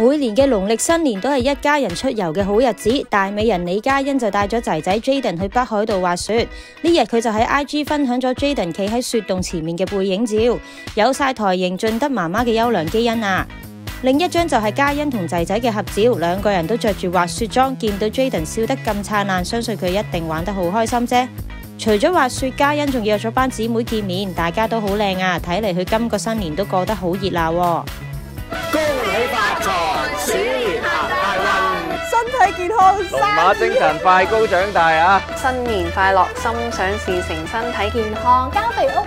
每年嘅农历新年都系一家人出游嘅好日子，大美人李嘉欣就带咗仔仔 Jaden 去北海道滑雪。呢日佢就喺 IG 分享咗 Jaden 企喺雪洞前面嘅背影照，有晒台型尽得妈妈嘅优良基因啊！另一张就系嘉欣同仔仔嘅合照，两个人都着住滑雪装，见到 Jaden 笑得咁灿烂，相信佢一定玩得好开心啫。除咗滑雪，嘉欣仲约咗班姊妹见面，大家都好靓啊！睇嚟佢今个新年都过得好热闹。恭喜发财！健龙马精神，快高长大啊！新年快乐，心想事成，身体健康，交俾屋